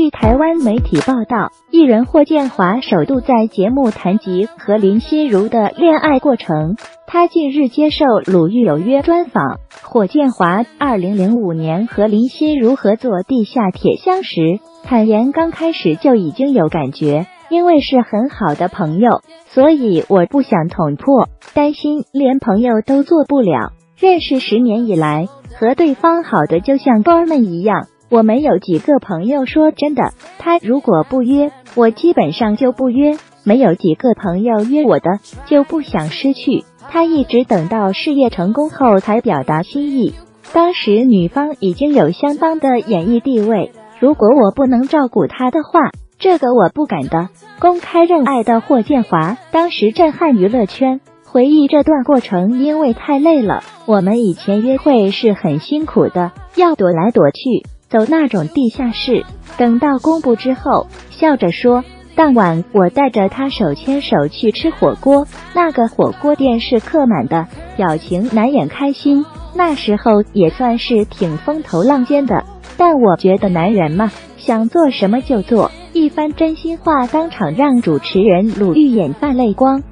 据台湾媒体报道，艺人霍建华首度在节目谈及和林心如的恋爱过程。他近日接受《鲁豫有约》专访，霍建华二零零五年和林心如合作《地下铁箱》时，坦言刚开始就已经有感觉，因为是很好的朋友，所以我不想捅破，担心连朋友都做不了。认识十年以来，和对方好的就像哥们一样。我没有几个朋友，说真的，他如果不约我，基本上就不约。没有几个朋友约我的，就不想失去。他一直等到事业成功后才表达心意。当时女方已经有相当的演艺地位，如果我不能照顾她的话，这个我不敢的。公开认爱的霍建华当时震撼娱乐圈，回忆这段过程，因为太累了。我们以前约会是很辛苦的，要躲来躲去。走那种地下室，等到公布之后，笑着说，当晚我带着他手牵手去吃火锅，那个火锅店是客满的，表情难掩开心。那时候也算是挺风头浪尖的，但我觉得男人嘛，想做什么就做，一番真心话当场让主持人鲁豫眼泛泪光。